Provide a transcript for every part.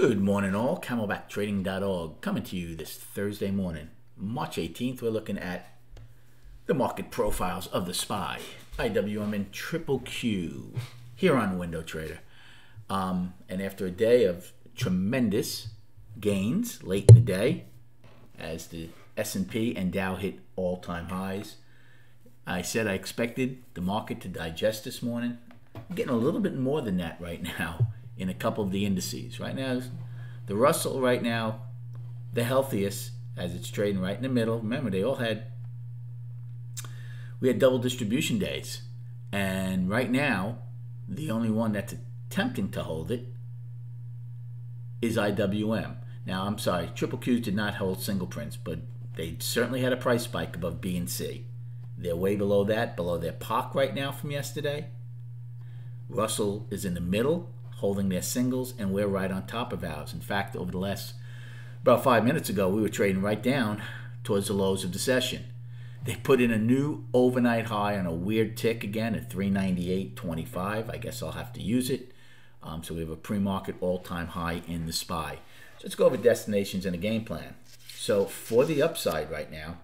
Good morning, all. CamelbackTrading.org coming to you this Thursday morning, March 18th. We're looking at the market profiles of the SPY, IWM, and Triple Q here on WindoTrader. Um, and after a day of tremendous gains late in the day, as the S&P and Dow hit all-time highs, I said I expected the market to digest this morning. I'm getting a little bit more than that right now in a couple of the indices. Right now, the Russell right now, the healthiest as it's trading right in the middle. Remember, they all had we had double distribution days, and right now, the only one that's attempting to hold it is IWM. Now, I'm sorry, Triple Qs did not hold single prints, but they certainly had a price spike above B and C. They're way below that, below their POC right now from yesterday. Russell is in the middle holding their singles, and we're right on top of ours. In fact, over the last about five minutes ago, we were trading right down towards the lows of the session. They put in a new overnight high on a weird tick again at 398.25. I guess I'll have to use it. Um, so we have a pre-market all-time high in the SPY. So let's go over destinations and a game plan. So for the upside right now,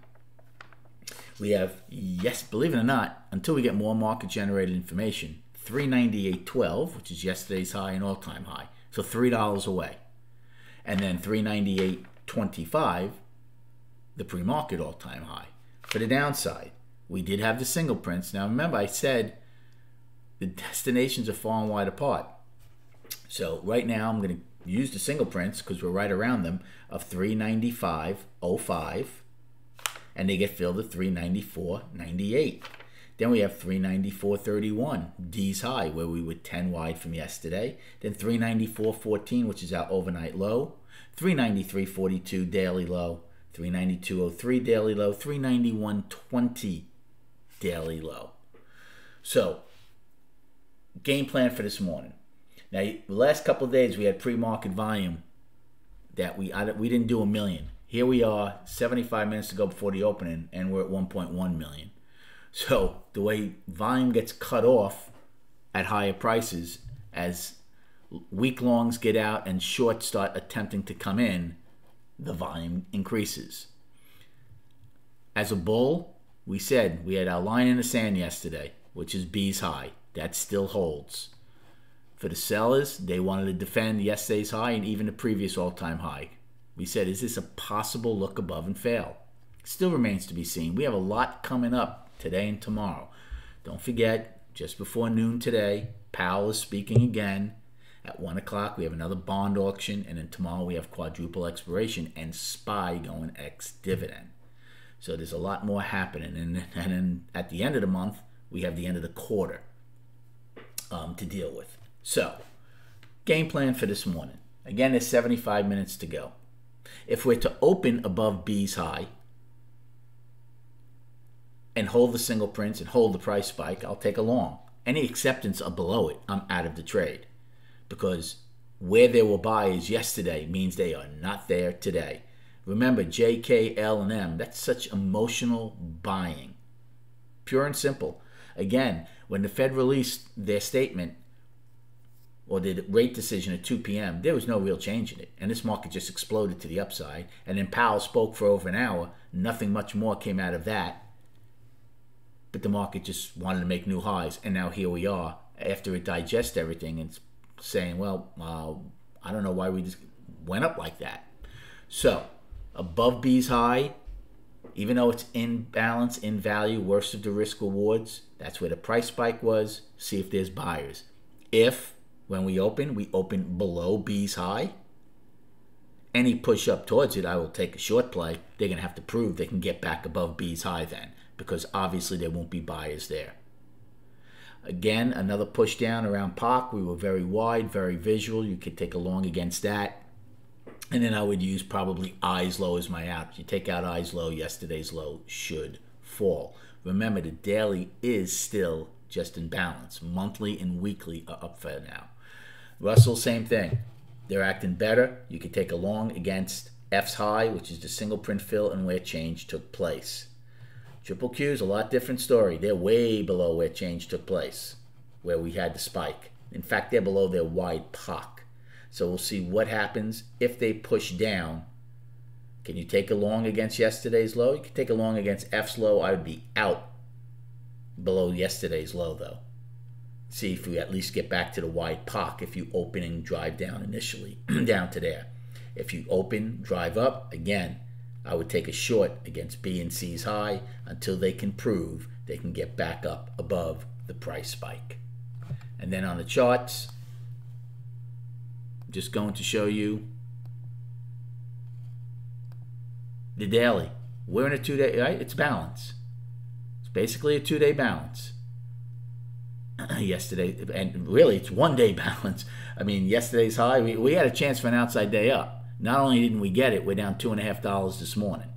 we have, yes, believe it or not, until we get more market-generated information, 398.12, which is yesterday's high and all-time high. So $3 away. And then 398.25, the pre-market all-time high. For the downside, we did have the single prints. Now remember I said the destinations are far and wide apart. So right now I'm going to use the single prints because we're right around them of 395.05 and they get filled at 394.98. Then we have 394.31, D's high, where we were 10 wide from yesterday. Then 394.14, which is our overnight low. 393.42 daily low. 392.03 daily low. 391.20 daily low. So, game plan for this morning. Now, the last couple of days we had pre-market volume that we I, we didn't do a million. Here we are, 75 minutes to go before the opening, and we're at 1.1 million. So the way volume gets cut off at higher prices as weak longs get out and shorts start attempting to come in, the volume increases. As a bull, we said we had our line in the sand yesterday, which is B's high. That still holds. For the sellers, they wanted to defend yesterday's high and even the previous all time high. We said, is this a possible look above and fail? Still remains to be seen. We have a lot coming up today and tomorrow. Don't forget, just before noon today, Powell is speaking again. At 1 o'clock, we have another bond auction, and then tomorrow we have quadruple expiration and SPY going ex dividend. So there's a lot more happening. And, and then at the end of the month, we have the end of the quarter um, to deal with. So, game plan for this morning. Again, there's 75 minutes to go. If we're to open above B's high, and hold the single prints and hold the price spike, I'll take a long. Any acceptance of below it, I'm out of the trade. Because where there were buyers yesterday means they are not there today. Remember, J, K, L, and M, that's such emotional buying. Pure and simple. Again, when the Fed released their statement or the rate decision at 2 p.m., there was no real change in it. And this market just exploded to the upside. And then Powell spoke for over an hour. Nothing much more came out of that but the market just wanted to make new highs, and now here we are after it digests everything and saying, well, uh, I don't know why we just went up like that. So above B's high, even though it's in balance, in value, worst of the risk rewards, that's where the price spike was. See if there's buyers. If when we open, we open below B's high, any push up towards it, I will take a short play. They're going to have to prove they can get back above B's high then because obviously there won't be buyers there. Again, another push down around POC. We were very wide, very visual. You could take a long against that. And then I would use probably I's low as my out. If you take out I's low, yesterday's low should fall. Remember, the daily is still just in balance. Monthly and weekly are up for now. Russell, same thing. They're acting better. You could take a long against F's high, which is the single print fill and where change took place. Triple Q is a lot different story. They're way below where change took place, where we had the spike. In fact, they're below their wide POC. So we'll see what happens if they push down. Can you take a long against yesterday's low? You can take a long against F's low. I would be out below yesterday's low, though. See if we at least get back to the wide POC if you open and drive down initially, down to there. If you open, drive up, again, I would take a short against B and C's high until they can prove they can get back up above the price spike. And then on the charts, I'm just going to show you the daily. We're in a two day, right? It's balance. It's basically a two day balance. yesterday, and really it's one day balance. I mean, yesterday's high, we, we had a chance for an outside day up. Not only didn't we get it, we're down two and a half dollars this morning.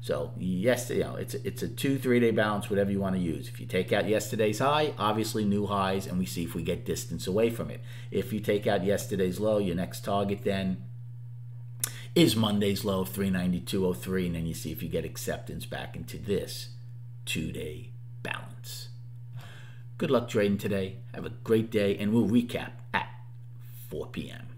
So yes, you know it's it's a two three day balance, whatever you want to use. If you take out yesterday's high, obviously new highs, and we see if we get distance away from it. If you take out yesterday's low, your next target then is Monday's low of 392.03, and then you see if you get acceptance back into this two day balance. Good luck trading today. Have a great day, and we'll recap at 4 p.m.